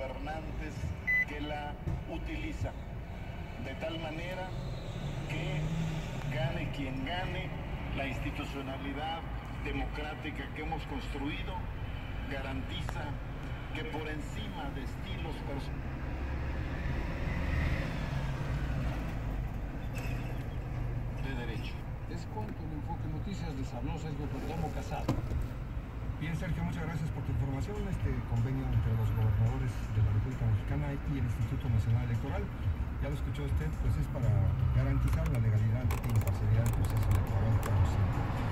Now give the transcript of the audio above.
gobernantes que la utilizan. De tal manera que gane quien gane, la institucionalidad democrática que hemos construido garantiza que por encima de estilos de derecho. Es cuanto el enfoque noticias les habló Sergio Perdomo Casado. Bien, Sergio, muchas gracias por tu información. Este convenio entre los gobernadores de la República Mexicana y el Instituto Nacional Electoral, ya lo escuchó usted, pues es para garantizar la legalidad e imparcialidad del proceso electoral.